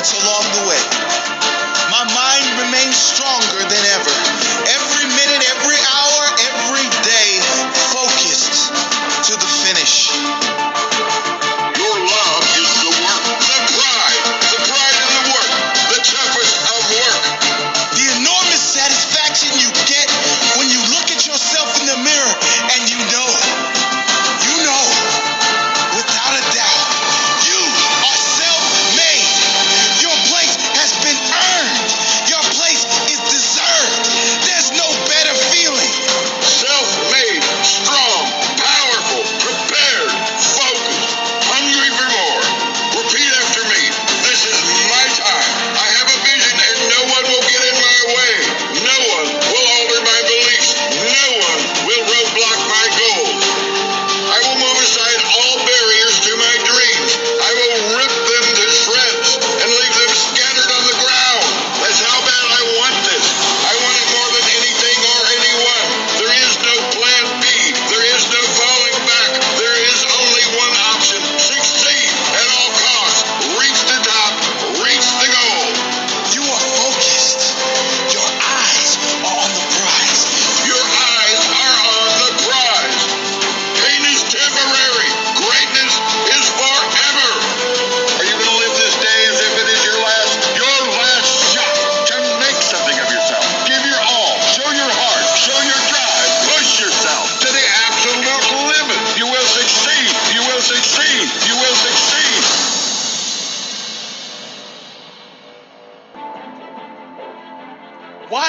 experience along the way. My mind remains stronger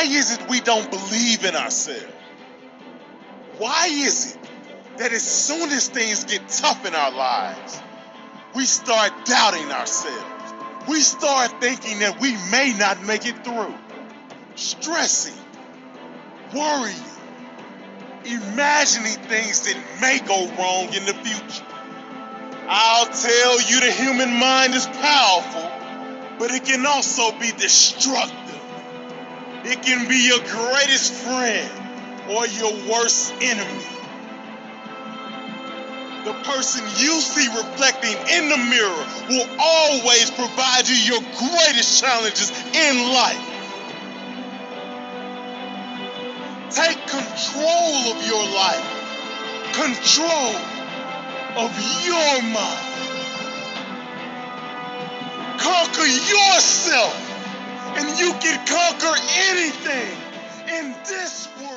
Why is it we don't believe in ourselves? Why is it that as soon as things get tough in our lives, we start doubting ourselves? We start thinking that we may not make it through, stressing, worrying, imagining things that may go wrong in the future. I'll tell you the human mind is powerful, but it can also be destructive. It can be your greatest friend or your worst enemy. The person you see reflecting in the mirror will always provide you your greatest challenges in life. Take control of your life, control of your mind. Conquer yourself and you can conquer anything in this world.